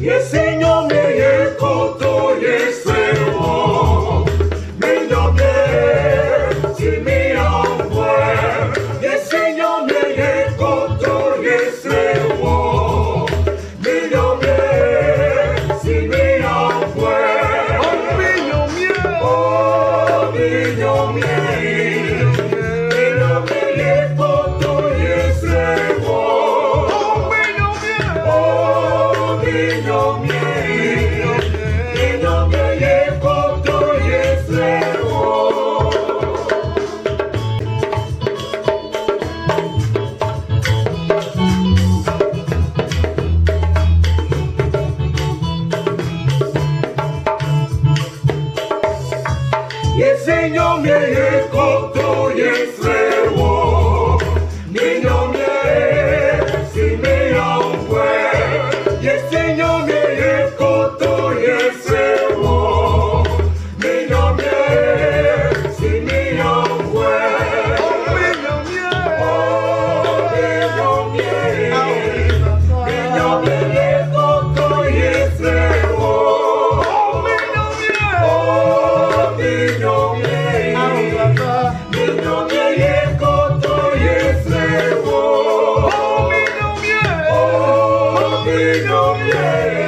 y el Señor me minyomye Minyoke ye koto yesewo Domino viene.